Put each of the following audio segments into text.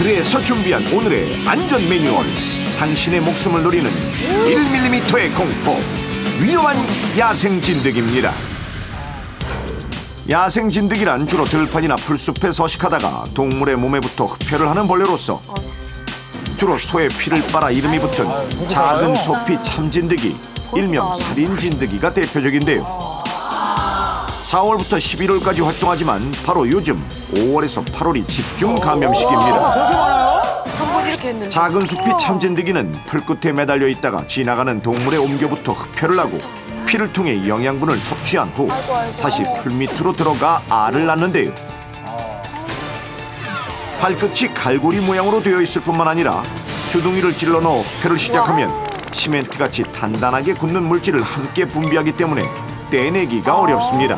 그래서 준비한 오늘의 안전 매뉴얼. 당신의 목숨을 노리는 1mm의 공포. 위험한 야생 진드기입니다. 야생 진드기란 주로 들판이나 풀숲에 서식하다가 동물의 몸에 붙어 흡혈을 하는 벌레로서 주로 소의 피를 빨아 이름이 붙은 작은 소피 참진드기 일명 살인진드기가 대표적인데요 4월부터 11월까지 활동하지만 바로 요즘 5월에서 8월이 집중 감염 시기입니다. 했는데. 작은 숲이 참진드기는 풀끝에 매달려 있다가 지나가는 동물의 옮겨부터 흡혈을 하고 피를 통해 영양분을 섭취한 후 다시 풀 밑으로 들어가 알을 낳는데요. 발끝이 갈고리 모양으로 되어 있을 뿐만 아니라 주둥이를 찔러 넣어 흡혈을 시작하면 시멘트같이 단단하게 굳는 물질을 함께 분비하기 때문에 떼내기가 어렵습니다.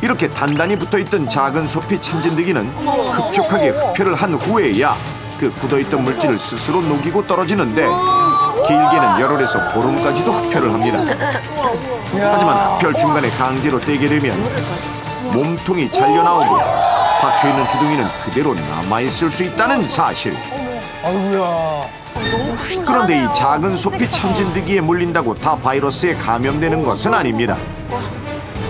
이렇게 단단히 붙어있던 작은 소피 참진드기는 흡족하게 흡혈을 한 후에야 그 굳어있던 물질을 스스로 녹이고 떨어지는데 길게는 열흘에서 보름까지도 흡혈을 합니다. 하지만 흡혈 중간에 강제로 떼게 되면 몸통이 잘려나오고 박혀있는 주둥이는 그대로 남아있을 수 있다는 사실. 아이고야. 그런데 이 작은 소피 참진드기에 물린다고 다 바이러스에 감염되는 것은 아닙니다.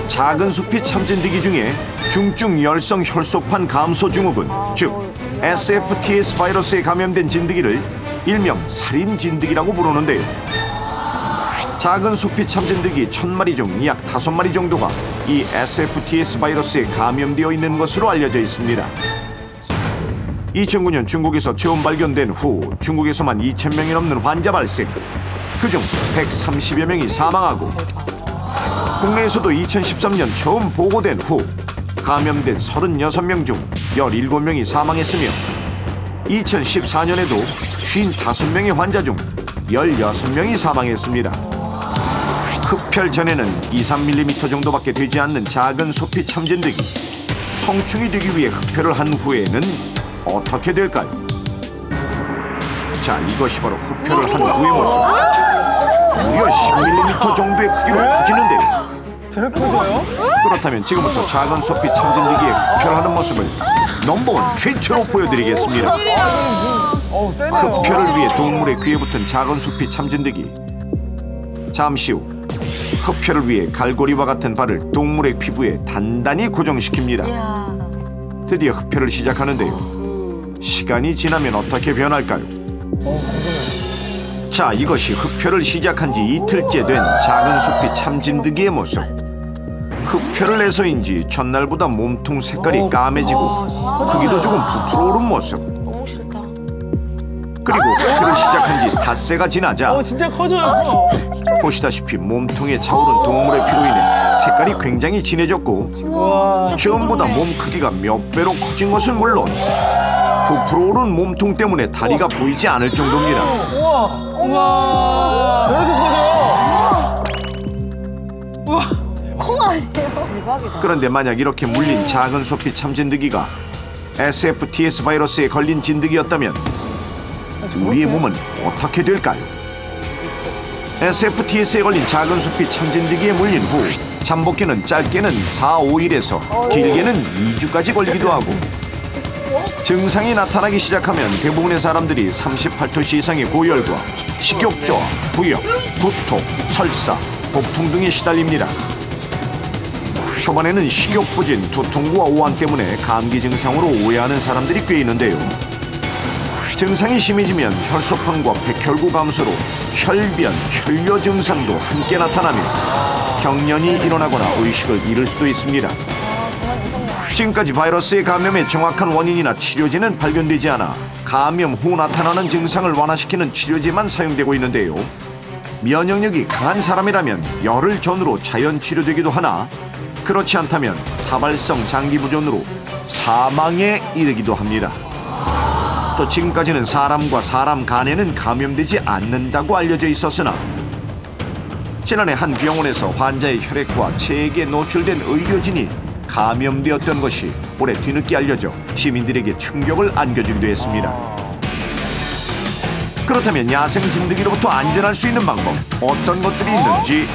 작은 소피 참진드기 중에 중증 열성 혈소판 감소 증후군, 즉 SFTS 바이러스에 감염된 진드기를 일명 살인 진드기라고 부르는데요. 작은 소피 참진드기 천 마리 중 약 다섯 마리 정도가 이 SFTS 바이러스에 감염되어 있는 것으로 알려져 있습니다. 2009년 중국에서 처음 발견된 후 중국에서만 2,000명이 넘는 환자 발생. 그중 130여 명이 사망하고 국내에서도 2013년 처음 보고된 후 감염된 36명 중 17명이 사망했으며 2014년에도 55명의 환자 중 16명이 사망했습니다. 흡혈 전에는 2, 3mm 정도밖에 되지 않는 작은 소피 참진드기. 성충이 되기 위해 흡혈을 한 후에는 어떻게 될까요? 자, 이것이 바로 흡혈을 한 후의 모습. 무려 10mm 정도의 크기로 커지는데요. 저렇게 커져요? 그렇다면 지금부터 작은 소피 참진드기의 흡혈하는 모습을 넘버원 최초로 보여드리겠습니다. 세네요. 흡혈을 위해 동물의 귀에 붙은 작은 소피 참진드기. 잠시 후 흡혈을 위해 갈고리와 같은 발을 동물의 피부에 단단히 고정시킵니다. 야. 드디어 흡혈을 시작하는데요. 시간이 지나면 어떻게 변할까요? 자, 이것이 흡혈을 시작한 지 이틀째 된 작은 소피 참진드기의 모습. 흡혈을 해서인지 전날보다 몸통 색깔이 까매지고 크기도 조금 부풀어 오른 모습. 그리고 흡혈을 시작한 지 닷새가 지나자 어, 진짜 커져요. 보시다시피 몸통에 차오른 동물의 피로 인해 색깔이 굉장히 진해졌고 와. 처음보다 몸 크기가 몇 배로 커진 것은 물론 부풀어 오른 몸통 때문에 다리가 보이지 않을 정도입니다. 우와. 우와. 저렇게 커져요. 콩 아니에요? 대박이다. 그런데 만약 이렇게 물린 작은 소피 참진드기가 SFTS 바이러스에 걸린 진드기였다면 우리의 몸은 어떻게 될까요? SFTS에 걸린 작은 소피 참진드기에 물린 후 잠복기는 짧게는 4, 5일에서 길게는 2주까지 걸리기도 하고 증상이 나타나기 시작하면 대부분의 사람들이 38도씨 이상의 고열과 식욕저하, 부역, 구토, 설사, 복통 등에 시달립니다. 초반에는 식욕 부진, 두통과 오한 때문에 감기 증상으로 오해하는 사람들이 꽤 있는데요. 증상이 심해지면 혈소판과 백혈구 감소로 혈변, 혈뇨 증상도 함께 나타나며 경련이 일어나거나 의식을 잃을 수도 있습니다. 지금까지 바이러스의 감염의 정확한 원인이나 치료제는 발견되지 않아 감염 후 나타나는 증상을 완화시키는 치료제만 사용되고 있는데요. 면역력이 강한 사람이라면 열흘 전으로 자연 치료되기도 하나 그렇지 않다면 다발성 장기 부전으로 사망에 이르기도 합니다. 또 지금까지는 사람과 사람 간에는 감염되지 않는다고 알려져 있었으나 지난해 한 병원에서 환자의 혈액과 체액에 노출된 의료진이 감염되었던 것이 올해 뒤늦게 알려져 시민들에게 충격을 안겨주기도 했습니다. 그렇다면 야생 진드기로부터 안전할 수 있는 방법 어떤 것들이 있는지